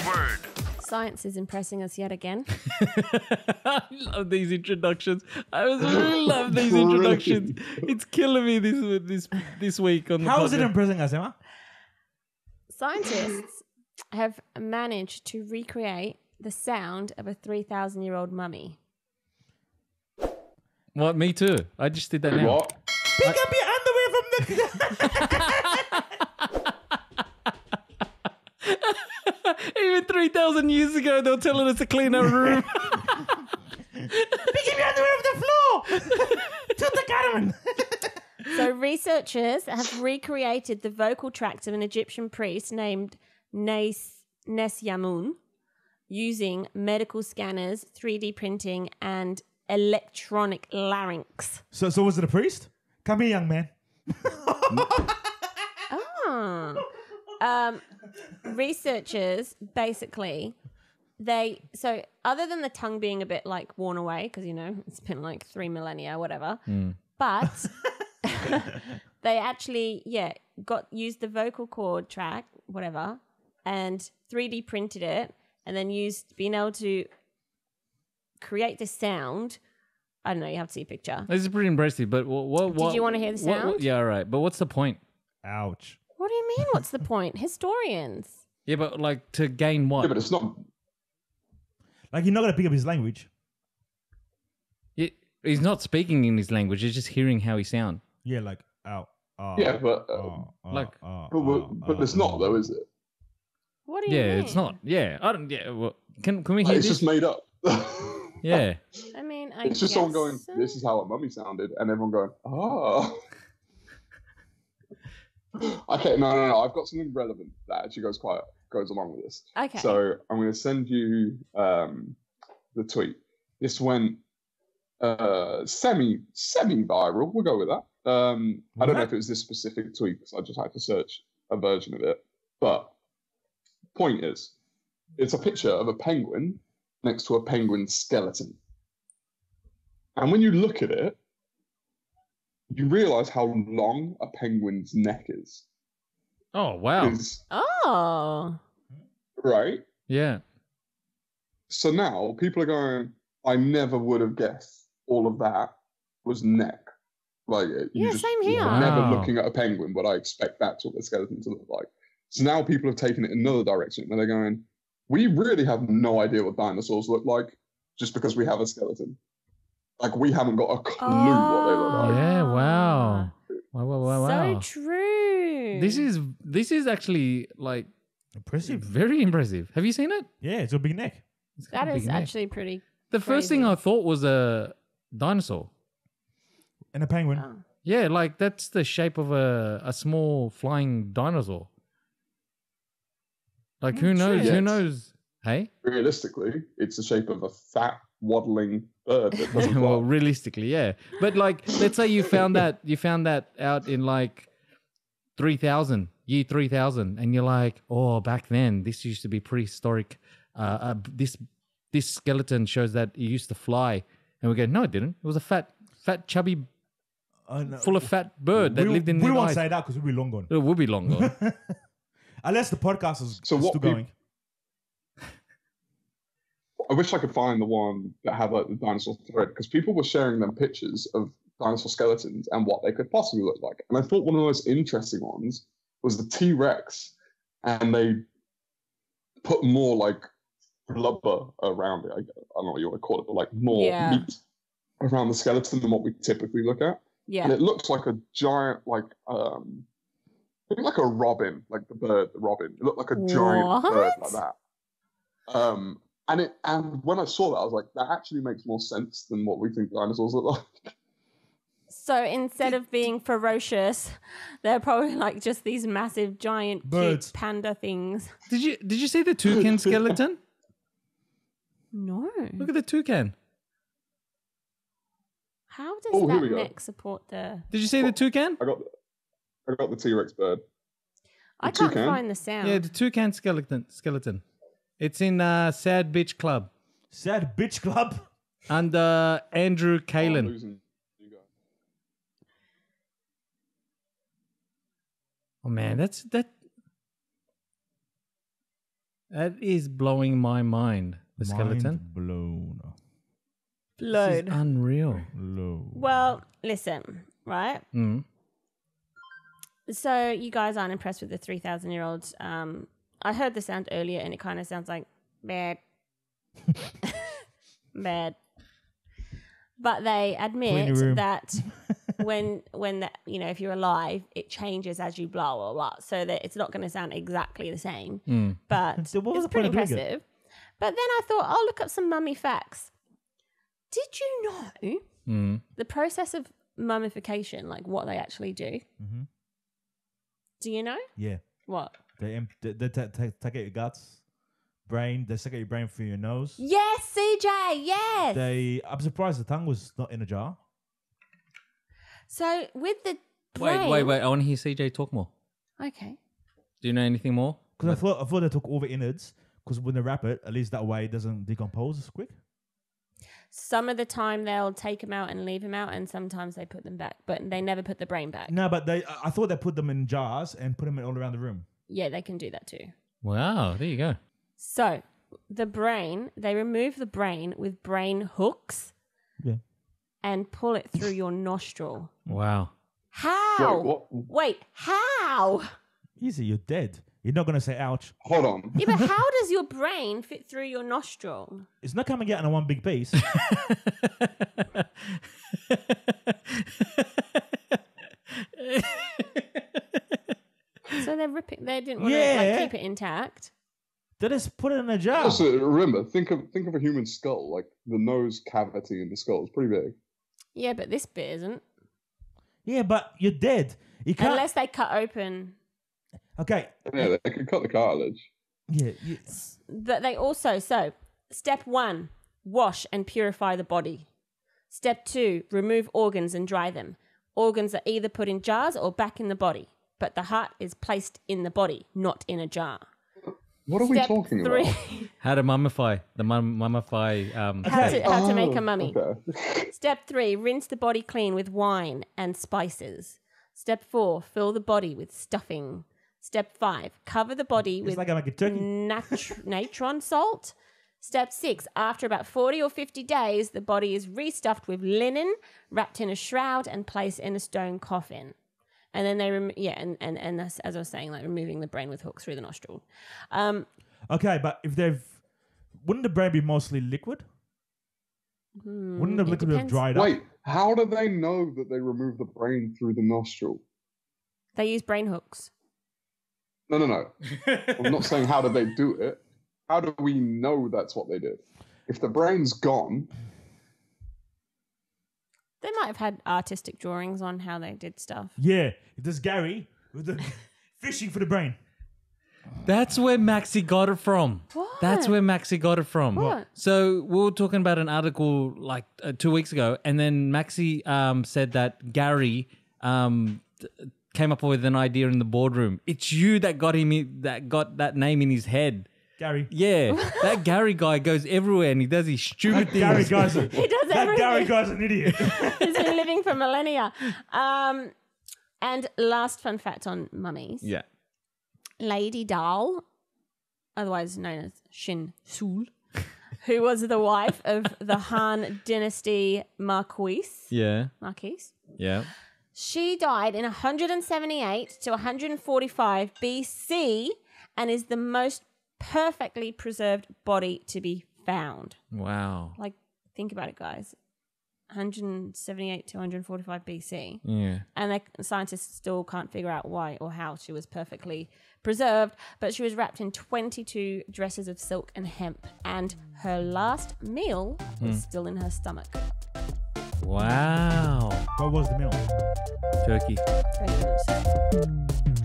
Big word. Science is impressing us yet again. I love these introductions. I was really love these introductions. It's killing me this this this week on the How is it podcast. impressing us, Emma? Scientists have managed to recreate the sound of a 3,000 year old mummy. What? Me too. I just did that now. What? Pick up your underwear from the. Even three thousand years ago, they were telling us to clean our room. Pick up your underwear off the floor. Tutankhamun. So, researchers have recreated the vocal tracts of an Egyptian priest named Nes Yamun using medical scanners, 3D printing, and electronic larynx. So, so was it a priest? Come here, young man. Ah. Um, researchers basically they so other than the tongue being a bit like worn away because you know it's been like three millennia whatever mm. but they actually yeah got used the vocal cord track whatever and 3d printed it and then used being able to create the sound i don't know you have to see a picture this is pretty impressive. But what? what, what you wanna hear the what- what- sound? yeah, all right. But what's the point? Ouch. What do you mean what's the point historians Yeah, but like to gain what? Yeah, but it's not. Like you're not gonna pick up his language. He- he's not speaking in his language. He's just hearing how he sound. Yeah, like ow. Oh, Yeah, but uh, oh, oh, like- oh, but, ah, but oh, it's not though, is it? what do you Yeah, mean it's not. Yeah, I don't. Yeah, well, can can we Like, hear it's this? just made up. yeah, I mean, I it's just someone going, so. "This is how a mummy sounded," and everyone going, "Oh." okay, no, no, no. I've got something relevant that actually goes quite goes along with this. Okay. So I'm going to send you um, the tweet. This went uh, semi semi viral. We'll go with that. Um, I don't know if it was this specific tweet because I just had to search a version of it. But point is, it's a picture of a penguin next to a penguin skeleton. And when you look at it, you realize how long a penguin's neck is. Oh wow. Is- oh, right? Yeah. So now people are going, I never would have guessed all of that was neck. Like, you Yeah, just, same you're here. Never Wow. looking at a penguin, but I expect that's what the skeleton to look like. So now people have taken it another direction and they're going, we really have no idea what dinosaurs look like just because we have a skeleton. Like, we haven't got a clue what they look like. Yeah. Wow. Wow. Wow. Wow. wow. so true. This is this is actually like Impressive. very impressive. Have you seen it? Yeah, it's a big neck. It's got that a is neck. actually pretty. the first thing. I thought was a dinosaur. And a penguin. Oh. Yeah, like that's the shape of a a small flying dinosaur. Like who Oh, knows? true. Who knows? Hey. Realistically, it's the shape of a fat, waddling bird well, fly. realistically, yeah. But like, let's say you found that you found that out in like three thousand, year three thousand, and you're like, oh, back then this used to be prehistoric. Uh, uh, this this skeleton shows that it used to fly, and we go, no, it didn't. It was a fat, fat, chubby, no, full of fat bird that we, lived in We won't ice. say that because we'll be long gone. It will be long gone. Unless the podcast is So is what still peop- going. I wish I could find the one that had like the dinosaur thread because people were sharing them pictures of dinosaur skeletons and what they could possibly look like. And I thought one of the most interesting ones was the T Rex, and they put more like blubber around it. I, I don't know what you want to call it, but like more Yeah. meat around the skeleton than what we typically look at. Yeah. And it looks like a giant, like um, like a robin, like the bird, the robin. It looked like a giant bird like that. Um, and it and when I saw that, I was like, that actually makes more sense than what we think dinosaurs look like. So instead of being ferocious, they're probably like just these massive, giant, Birds. cute panda things. did you did you see the toucan skeleton? No. Look at the toucan. How does Oh, that we go. neck support the? Did you see the oh, toucan? I got, I got the T Rex bird. I The can't find the sound. Yeah, the toucan skeleton. Skeleton. It's in uh, Sad Bitch Club Sad bitch club. under Andrew Oh, I'm Kalen. losing you guys. Oh man, that's that. That is blowing my mind. The skeleton. Mind blown. This Load. is unreal. Low. Well, listen, right? Mm. So you guys aren't impressed with the three thousand year old. Um, I heard the sound earlier, and it kind of sounds like bad, bad. But they admit that when when that you know if you're alive, it changes as you blah blah blah. So that it's not going to sound exactly the same, Mm. but So it's pretty of it? impressive. But then I thought I'll look up some mummy facts. Did you know Mm. the process of mummification, like what they actually do? Mm-hmm. Do you know Yeah. what? They, em- they, they ta- ta- take out your guts, brain. They suck out your brain through your nose. Yes, CJ. Yes. They. I'm surprised the tongue was not in a jar. so with the brain, Wait, wait, wait. I want to hear CJ talk more. Okay. Do you know anything more? Because I thought I thought they took all the innards. Because when they wrap it, at least that way it doesn't decompose as quick. Some of the time they'll take them out and leave them out, and sometimes they put them back, but they never put the brain back. No, but they. I I thought they put them in jars and put them all around the room. Yeah, they can do that too. Wow, there you go. So the brain, they remove the brain with brain hooks Yeah. and pull it through your nostril. Wow. How? Wait. Wait, how? Easy, you're dead. You're not gonna say ouch. Hold on. Yeah, but how does your brain fit through your nostril? It's not coming out in one big piece. So they're ripping. They didn't want to like, keep it intact. they just put it in a jar. Also, remember, think of think of a human skull. Like the nose cavity in the skull is pretty big. Yeah, but this bit isn't. Yeah, but you're dead. You can't. Unless they cut open. okay. Yeah, they could cut the cartilage. Yeah. You, But they also so step one, wash and purify the body. Step two, remove organs and dry them. Organs are either put in jars or back in the body, but the heart is placed in the body, not in a jar. What are we Step talking three, about? How to mummify the mum- mummify um how to how to make Oh, a mummy. Okay. Step three, rinse the body clean with wine and spices. Step four, fill the body with stuffing. Step five, cover the body it's with like I make a turkey. nat- natron salt. Step six, after about 40 or 50 days, the body is restuffed with linen, wrapped in a shroud, and placed in a stone coffin. And then they, rem- yeah, and, and, and that's, as I was saying, like removing the brain with hooks through the nostril. Um, Okay, but if they've, wouldn't the brain be mostly liquid? Wouldn't the Hmm, it liquid have depends. dried up? Wait, how do they know that they remove the brain through the nostril? they use brain hooks. No, no, no. I'm not saying how do they do it. How do we know that's what they did? If the brain's gone, They might have had artistic drawings on how they did stuff. Yeah, there's Gary with the fishing for the brain. That's where Maxi got it from. What? That's where Maxi got it from. What? So we were talking about an article like uh, two weeks ago, and then Maxi um, said that Gary um, th- came up with an idea in the boardroom. It's you that got him in, that got that name in his head. Gary. Yeah, that Gary guy goes everywhere and he does his stupid things. Gary guy's a, He does that Gary guy's an idiot. He's been living for millennia. Um, and last fun fact on mummies. Yeah. Lady Dai, otherwise known as Shin Sul, who was the wife of the Han Dynasty Marquis. Yeah. Marquis. Yeah. She died in 178 to 145 BC and is the most perfectly preserved body to be found. Wow. Like, think about it, guys. 178 to 145 BC. Yeah. And the scientists still can't figure out why or how she was perfectly preserved, but she was wrapped in 22 dresses of silk and hemp, and her last meal was hmm. still in her stomach. Wow. what was the meal? Turkey. Very good.